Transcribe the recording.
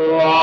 Wow.